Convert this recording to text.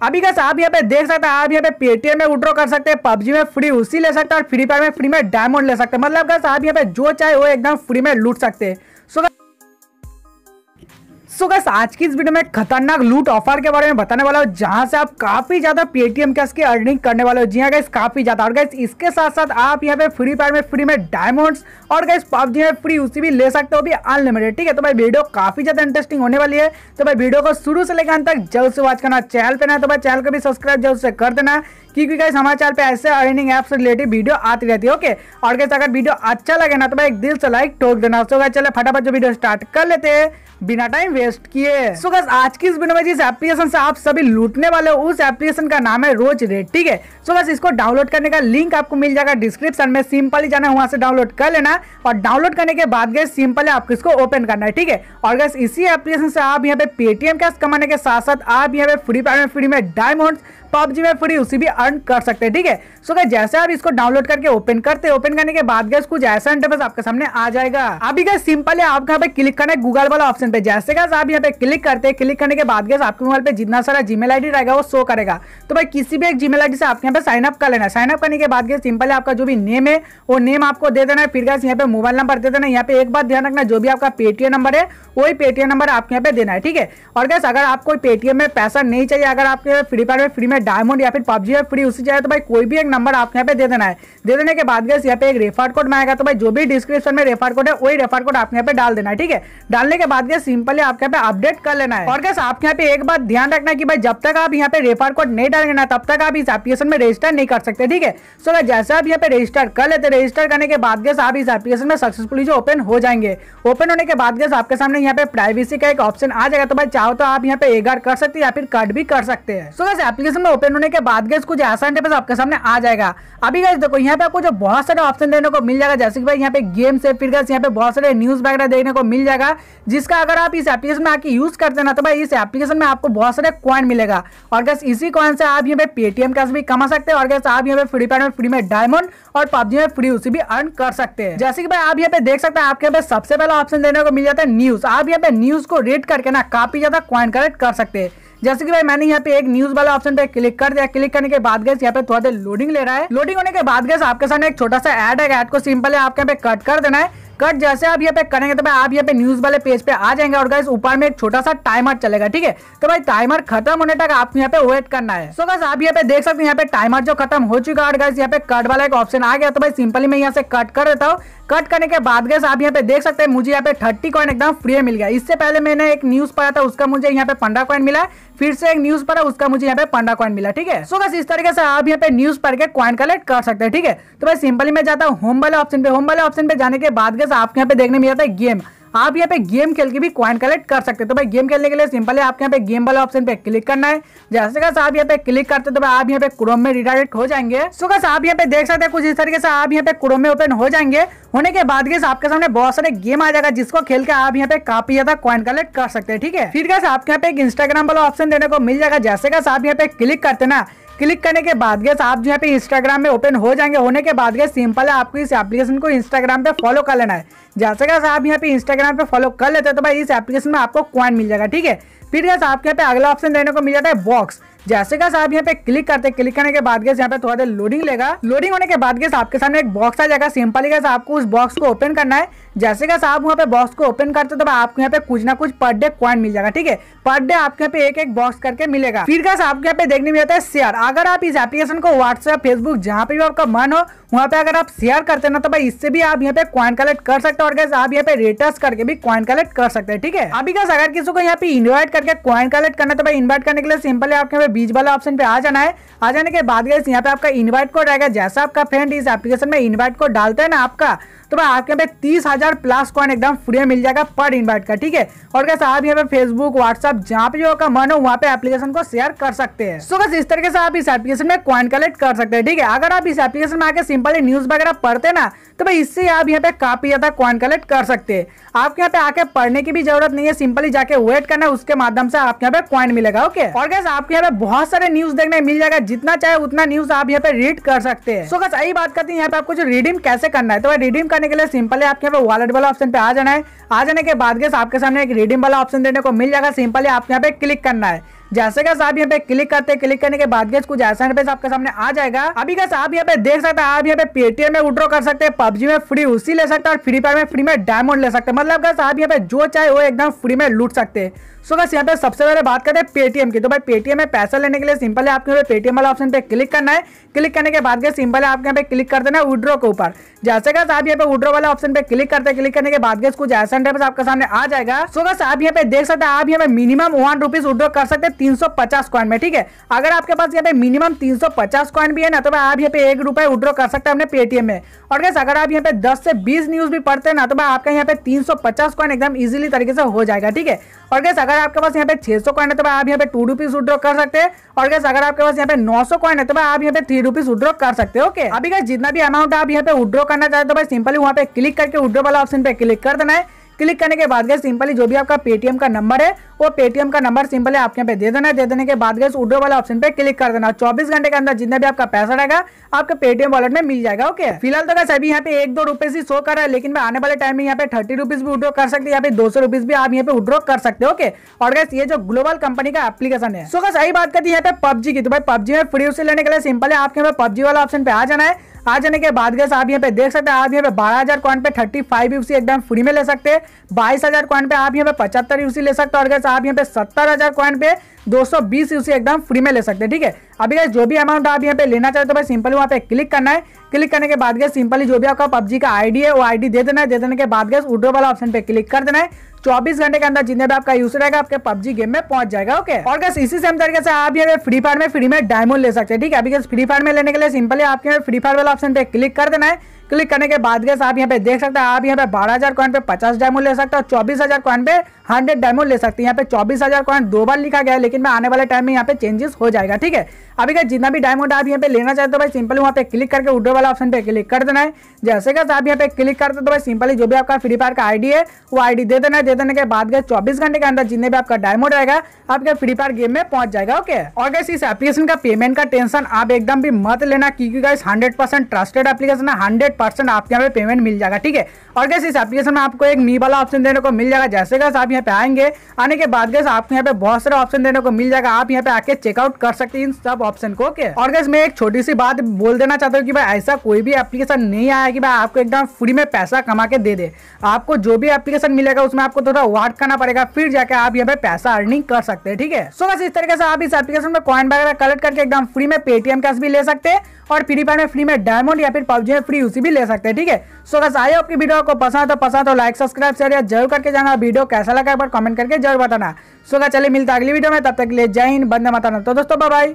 अभी कैसे आप यहाँ पे देख सकते हैं, आप यहाँ पे पेटीएम में विड्रॉ कर सकते हैं पबजी में फ्री उसी ले सकते हैं और फ्री फायर में फ्री में डायमंड ले सकते हैं। मतलब कैसे आप यहाँ पे जो चाहे वो एकदम फ्री में लूट सकते हैं। सो सो गैस आज की इस वीडियो में खतरनाक लूट ऑफ़र के बारे में बताने वाला हूँ, जहाँ से आप काफ़ी ज़्यादा पेटीएम कैश की अर्निंग करने वाले हो। जी हाँ गैस काफ़ी ज़्यादा। और गैस इसके साथ साथ आप यहाँ पे फ्री फायर में फ्री में डायमंड्स और गैस पबजी में फ्री उसी भी ले सकते हो भी अनलिमिटेड ठीक है? तो भाई वीडियो काफ़ी ज़्यादा इंटरेस्टिंग होने वाली है। तो भाई वीडियो को शुरू से लेकर अंत तक जल्द से वॉच करना। चैनल पे ना तो भाई चैनल को भी सब्सक्राइब जल्द से कर देना, क्योंकि गाइस हमारे चैनल पे ऐसे अर्निंग ऐप से रिलेटेड वीडियो आती रहती है ओके और गैस अगर वीडियो अच्छा लगे ना तो भाई, एक दिल से लाइक ठोक देना। चले फटाफट जो वीडियो स्टार्ट कर लेते हैं। बिना टाइम वेस्ट किए। सो so आज की इस वीडियो में जिस एप्लीकेशन से आप सभी लूटने वाले हो, उस एप्लीकेशन का नाम है रोज रेट, ठीक है? सो बस इसको डाउनलोड करने का लिंक आपको मिल जाएगा डिस्क्रिप्शन में। सिंपली जाना वहाँ से डाउनलोड कर लेना। और डाउनलोड करने के बाद गए सिंपली आपको इसको ओपन करना है, ठीक है? और गैस इसी एप्लीकेशन से आप यहाँ पे पेटीएम कैश कमाने के साथ साथ आप यहाँ पे फ्री फायर में फ्री में डायमंड पबजी में फ्री उसी भी अर्न कर सकते हैं, ठीक है? सो गैस जैसे आप इसको डाउनलोड करके ओपन करते ओपन करने के बाद गैस कुछ ऐसा इंटरफेस आपके सामने आ जाएगा। अभी गैस सिंपली आपको यहाँ पे क्लिक करना है गूगल वाला ऑप्शन पे। जैसे गैस आप यहाँ पे क्लिक करते हैं क्लिक करने के बाद गैस आपके मोबाइल पे जितना सारा जीमेल आईडी रहेगा, वो शो करेगा। तो भाई, किसी भी एक जीमेल आईडी से आपके यहाँ पे साइन अप कर लेना साइन अप करने के बाद गैस सिंपली आपका जो भी नेम है, वो नेम आपको दे देना है। फिर गैस यहाँ पे मोबाइल नंबर दे देना यहाँ पे एक बात ध्यान रखना जो भी आपका पेटीएम नंबर है, वही पेटीएम नंबर आपके यहाँ पे देना है, ठीक है? और गैस अगर आपको पेटीएम में पैसा नहीं चाहिए, अगर आपके फ्री फायर में फ्री में डायमंड या फिर पबजी में फ्री उसी चाहिए तो भाई कोई भी एक नंबर आपको यहाँ पे दे देना है। दे देने के बाद गैस यहाँ पे एक रेफर कोड में आएगा तो भाई जो भी डिस्क्रिप्शन में रेफर कोड है, वही रेफर कोड आपके यहाँ पे डाल देना है, ठीक है? डालने के बाद गैस सिंपली आपके यहाँ पे अपडेट कर लेना है। और गैस आपके यहाँ पे एक बात ध्यान रखना है कि भाई जब तक आप यहाँ पे रेफर कोड नहीं डालेंगे ना, तब तक आप इस एप्लीकेशन में रजिस्टर नहीं कर सकते, ठीक है? सो जैसे आप यहाँ पे रजिस्टर कर लेते रजिस्टर करने के बाद गैस आप इस एप्लीकेशन में सक्सेसफुली जो ओपन हो जाएँगे। ओपन होने के बाद गैस आपके सामने यहाँ पे प्राइवेसी का एक ऑप्शन आ जाएगा तो भाई चाहो तो आप यहाँ पे एगार कर सकते हैं या फिर कट भी कर सकते हैं। सो गैस एप्लीकेशन में ओपन होने के बाद गैस कुछ ऐसा इंटरफेस आपके सामने आ जाएगा। अभी गैस देखो, यहाँ पे आपको जो बहुत सारे ऑप्शन देने को मिल जाएगा, जैसे कि भाई यहाँ पे गेम से फिर गैस यहाँ पे बहुत सारे न्यूज़ वगैरह देखने को मिल जाएगा, जिसका अगर आप इस एप्लीकेशन में आके यूज़ करते ना तो भाई इस एप्लीकेशन में आपको बहुत सारे कॉइन मिलेगा। और गैस इसी कॉइन से आप यहाँ पे पेटीएम कैश भी कमा सकते हैं, और गैस आप यहाँ पे फ्री फायर में फ्री में डायमंड और पबजी में फ्री उसी भी अर्न कर सकते हैं। जैसे कि भाई आप यहाँ पे देख सकते हैं, आपके यहाँ पे सबसे पहला ऑप्शन देने को मिल जाता है न्यूज़ आप यहाँ पे न्यूज़ को रीड करके ना काफ़ी ज़्यादा कॉइन कलेक्ट कर सकते हैं। जैसे कि भाई मैंने यहाँ पे एक न्यूज़ वाला ऑप्शन पे क्लिक कर दिया। क्लिक करने के बाद गैस यहाँ पे थोड़ा देर लोडिंग ले रहा है। लोडिंग होने के बाद गैस आपके सामने एक छोटा सा एड है। एड को सिंपल है, आपके यहाँ पे कट कर देना है। कट जैसे आप यहाँ पे करेंगे तो भाई आप यहाँ पे न्यूज़ वाले पेज पे आ जाएँगे और गाइस ऊपर में एक छोटा सा टाइमर चलेगा, ठीक है? तो भाई टाइमर खत्म होने तक आपको यहाँ पे वेट करना है। सो गाइस आप यहाँ पे देख सकते हैं, यहाँ पे टाइमर जो खत्म हो चुका है और गाइस यहाँ पे कट वाला एक ऑप्शन आ गया। तो भाई सिंपली मैं यहाँ से कट कर देता हूँ। कट करने के बाद गैस आप यहाँ पे देख सकते हैं, मुझे यहाँ पे थर्टी कॉइन एकदम फ्री मिल गया। इससे पहले मैंने एक न्यूज़ पढ़ा था, उसका मुझे यहाँ पे पंद्रह कॉइन मिला फिर से एक न्यूज़ पढ़ा उसका मुझे यहाँ पे पंडा कॉइन मिला, ठीक है? सो बस इस तरीके से आप यहाँ पे न्यूज़ पढ़ के कॉइन कलेक्ट कर सकते हैं, ठीक है? तो भाई सिंपली मैं जाता हूँ होम वाले ऑप्शन पे होम वाले ऑप्शन पे जाने के बाद के आपके यहाँ पे देखने मिल जाता है गेम आप यहाँ पे गेम खेल के भी कॉइन कलेक्ट कर सकते हैं तो भाई गेम खेलने के लिए सिंपल है आपके यहाँ पे गेम वाले ऑप्शन पे क्लिक करना है जैसे कैसे आप यहाँ पे क्लिक करते तो भाई आप यहाँ पे क्रोम में रिडायरेक्ट हो जाएँगे सो कैसे आप यहाँ पे देख सकते हैं कुछ इस तरीके से आप यहाँ पे क्रोम में ओपन हो जाएँगे होने के बाद गैस आपके सामने बहुत सारे गेम आ जाएगा जिसको खेल के आप यहाँ पे काफ़ी ज़्यादा कॉइन कलेक्ट कर सकते हैं ठीक है फिर कैसे आपके यहाँ पे एक इंस्टाग्राम वाला ऑप्शन देने को मिल जाएगा जैसे कैसे आप यहाँ पे क्लिक करते ना क्लिक करने के बाद गैस आप जो यहाँ पे इंस्टाग्राम में ओपन हो जाएँगे होने के बाद गैस सिंपल है आपको इस एप्लीकेशन को इंस्टाग्राम पे फॉलो कर लेना है जैसे कैसे आप यहाँ पे इंस्टाग्राम पे फॉलो कर लेते हैं तो भाई इस एप्लीकेशन में आपको कॉइन मिल जाएगा, ठीक है? फिर गैस आपके यहाँ पे अगला ऑप्शन देने को मिल जाता है बॉक्स जैसे का आप यहाँ पे क्लिक करते हैं क्लिक करने के बाद गैस यहाँ पे थोड़ा देर लोडिंग लेगा। लोडिंग होने के बाद गैस आपके सामने एक बॉक्स आ जाएगा। सिंपली गैस आपको उस बॉक्स को ओपन करना है। जैसे कैसे आप वहाँ पे बॉक्स को ओपन करते तो आपको यहाँ पे कुछ ना कुछ पर डे कॉइन मिल जाएगा, ठीक है? पर डे आपके यहाँ पे एक एक बॉक्स करके मिलेगा। फिर कैसे आपके यहाँ पे देखने में आता है शेयर अगर आप इस एप्लीकेशन को व्हाट्सएप फेसबुक जहाँ पे भी आपका मन हो वहाँ पे अगर आप शेयर करते ना तो भाई इससे भी आप यहाँ पे क्वाइन कलेक्ट कर सकते हैं और गैस आप यहाँ पे रेटर्स करके भी क्वाइन कलेक्ट कर सकते हैं, ठीक है? अभी गैस अगर किसी को यहाँ पे इन्वाइट करके क्वाइन कलेक्ट करना तो भाई इन्वाइट करने के लिए सिंपल है, आपके यहाँ पे बीच वाला ऑप्शन पे आ जाना है। आ जाने के बाद गैस यहाँ पे आपका इन्वाइट कोड रहेगा। जैसा आपका फ्रेंड इस एप्लीकेशन में इन्वाइट कोड डालते हैं ना आपका तो भाई, आपके यहाँ पे तीस हज़ार प्लस कॉइन एकदम फ्री में मिल जाएगा पर इन्वाइट का ठीक है? और कैसे आप यहाँ पे फेसबुक व्हाट्सअप जहाँ पे जो का मन हो, वहाँ पे एप्लीकेशन को शेयर कर सकते हैं। सो बस इस तरीके से आप इस एप्लीकेशन में कॉइन कलेक्ट कर सकते हैं, ठीक है? अगर आप इस एप्लीकेशन में आके सिंपली न्यूज़ वगैरह पढ़ते ना तो भाई, इससे आप यहाँ पे काफ़ी ज़्यादा कॉइन कलेक्ट कर सकते हैं। आपके यहाँ पे आके पढ़ने की भी ज़रूरत नहीं है सिंपली जाके वेट करना, उसके माध्यम से आपके यहाँ पे कॉइन मिलेगा ओके और गैस आपके यहाँ पे बहुत सारे न्यूज़ देखने मिल जाएगा, जितना चाहे उतना न्यूज़ आप यहाँ पे रीड कर सकते हैं। सो गैस यही बात करते हैं, यहाँ पे आपको जो रिडीम कैसे करना है तो रिडीम करने के लिए सिंपली आपके यहाँ पे वॉलेट वाला ऑप्शन पे आ जाना है। आ जाने के बाद गैस आपके सामने एक रिडीम वाला ऑप्शन देने को मिल जाएगा। सिंपली आपके यहाँ पे क्लिक करना है। जैसे गैस आप यहाँ पे क्लिक करते हैं, क्लिक करने के बाद गैस कुछ ऐसा इंटरफेस आपके सामने आ जाएगा। अभी गैस आप यहाँ पे देख सकते हैं, आप यहाँ पे पेटीएम में विड्रॉ कर सकते हैं, पबजी में फ्री उसी ले सकते हैं और फ्री फायर में फ्री में डायमंड ले सकते हैं। मतलब गैस आप यहाँ पे जो चाहे वो एकदम फ्री में लूट सकते हैं। सो बस यहाँ पे सबसे पहले बात करते हैं पेटीएम की। तो भाई पेटीएम में पैसा लेने के लिए सिंपल है, आपके यहाँ पे पेटीएम वाला ऑप्शन पे क्लिक करना है। क्लिक करने के बाद सिंपल है, आपके यहाँ पे क्लिक कर देना विड्रॉ के ऊपर। जैसे का आप यहाँ पे विड्रॉ वाला ऑप्शन पे क्लिक करते क्लिक करने के बाद कुछ ऐसा इंटरफेस आपके सामने आ जाएगा। सो बस आप यहाँ पे देख सकते हैं, आप यहाँ पे मिनिमम वन रुपीज़ विड्रॉ कर सकते हैं तीन सौ पचास कॉइन में, ठीक है? अगर आपके पास यहाँ पे मिनिमम तीन सौ पचास कॉइन भी है ना तो भाई आप यहाँ पे एक रुपए विड्रॉ कर सकते हैं अपने पेटीएम में। और गैस अगर आप यहाँ पे दस से बीस न्यूज़ भी पढ़ते हैं ना तो भाई आपका यहाँ पे तीन सौ पचास कॉइन एकदम इजिली तरीके से हो जाएगा, ठीक है? और गैस अगर आपके पास यहाँ पे छह सौ कॉइन है तो भाई आप यहाँ पे टू रुपीज़ विड्रॉ कर सकते हैं। और गैस अगर आपके पास यहाँ पे नौ सौ कॉइन है तो भाई आप यहाँ पे थ्री रुपीज़ विड्रॉ कर सकते हैं ओके अभी जितना भी अमाउंट आप यहाँ पे विड्रॉ करना चाहते हो तो भाई सिंपली वहाँ पे क्लिक करके विड्रॉ वाला ऑप्शन पे क्लिक कर देना है। क्लिक करने के बाद गए सिंपली जो भी आपका पेटीएम का नंबर है, वो पेटीएम का नंबर सिंपली आपके यहाँ पे दे देना है। दे देने के बाद गए उडो वाला ऑप्शन पे क्लिक कर देना। चौबीस घंटे के अंदर जितना भी आपका पैसा रहेगा, आपके पेटीएम वॉलेट में मिल जाएगा, ओके? फ़िलहाल तो कैसे अभी यहाँ पे एक दो रुपए से शो कर रहा है, लेकिन मैं आने वाले टाइम में यहाँ पे थर्टी रुपीज़ भी उड्रो कर सकते हैं, यहाँ पे दो सौ रुपीज़ भी आप यहाँ पे उड्रो कर सकते ओके? और गैस, ये जो ग्लोबल कंपनी का एप्लीकेशन है। सो सही बात करती है यहाँ पे पबजी की। तो भाई, पबजी में फ्री उसे लेने के लिए सिंपल है आपके यहाँ पे पबजी वाला ऑप्शन पे आ जाना है। आ जाने के बाद गैस आप यहाँ पे देख सकते हैं, आप यहाँ पे बारह हज़ार कॉइन पे थर्टी फाइव यूसी एकदम फ्री में ले सकते हैं। बाईस हज़ार कॉइन पे आप यहाँ पे पचहत्तर यूसी ले सकते हैं और गैस आप यहाँ पे सत्तर हज़ार कॉइन पे 220 यूसी एकदम फ्री में ले सकते हैं, ठीक है? अभी जो भी अमाउंट आप यहाँ पे लेना चाहते हो भाई सिंपली वहाँ पे क्लिक करना है। क्लिक करने के बाद गैस सिंपली जो भी आपका पबजी का आईडी है, वो आईडी दे देना है। दे देने के बाद गैस उड्रो वाला ऑप्शन पे क्लिक कर देना है। चौबीस घंटे के अंदर जितने भी आपका यूज़ रहेगा, आपके पबजी गेम में पहुँच जाएगा ओके और गैस इसी सेम तरीके से आप ये फ्री फायर में फ्री में डायमंड ले सकते हैं, ठीक है? अभी गैस फ्री फायर में लेने के लिए सिंपली आपके फ्री फायर वाला ऑप्शन पे क्लिक कर देना है। क्लिक करने के बाद गैस आप यहाँ पे देख सकते हैं, आप यहाँ पे बारह हज़ार कॉइन पे पचास डायमंड ले सकते हैं चौबीस हज़ार कॉइन पे हंड्रेड डायमंड ले सकते हैं। यहाँ पे चौबीस हज़ार कॉइन दो बार लिखा गया है, लेकिन मैं आने वाले टाइम में यहाँ पे चेंजेस हो जाएगा, ठीक है? अभी क्या जितना भी डायमंड आप यहाँ पे लेना चाहते हो भाई सिंपली वहाँ पे क्लिक करके उडो वाला ऑप्शन पे क्लिक कर देना है। जैसे का आप यहाँ पे क्लिक करते तो भाई सिंपली जो भी आपका फ्री फायर का आईडी है, वो आईडी दे देना है। दे देने के बाद गए चौबीस घंटे के अंदर जितने भी आपका डायमंड रहेगा, आपके फ्री फायर गेम में पहुँच जाएगा ओके और गैस इस एप्लीकेशन का पेमेंट का टेंशन आप एकदम भी मत लेना, क्योंकि हंड्रेड परसेंट ट्रस्टेड एप्लीकेशन है हंड्रेड परसेंट आपके यहाँ पे पेमेंट मिल जाएगा, ठीक है? और गैस इस एप्लीकेशन में आपको एक मी वाला ऑप्शन देने को मिल जाएगा। जैसे गैस आप यहाँ पे आएँगे, आने के बाद गैस आपको यहाँ पे बहुत सारे ऑप्शन देने को मिल जाएगा। आप यहाँ पे आके चेकआउट कर सकते हैं इन सब ऑप्शन को ओके और गैस मैं एक छोटी सी बात बोल देना चाहता हूँ कि भाई, ऐसा कोई भी एप्लीकेशन नहीं आया कि भाई, आपको एकदम फ्री में पैसा कमा के दे दे। आपको जो भी एप्लीकेशन मिलेगा, उसमें आपको थोड़ा वर्क करना पड़ेगा। फिर जाके आप यहाँ पे पैसा अर्निंग कर सकते हैं, ठीक है? सो बस इस तरीके से आप इस एप्लीकेशन में कॉइन वगैरह कलेक्ट करके एकदम फ्री में पेटीएम कैश भी ले सकते हैं और फ्री फायर में फ्री में डायमंड या फिर पबजी में फ्री उसी भी ले सकते हैं, ठीक है? सो बस आइए आपकी वीडियो को पसंद तो पसंद तो लाइक सब्सक्राइब शेयर या ज़रूर करके जाना। वीडियो कैसा लगा एक बार कमेंट करके ज़रूर बताना। सो चलिए मिलता अगली वीडियो में, तब तक के लिए जय हिंद बंदे माता तो दोस्तों बाय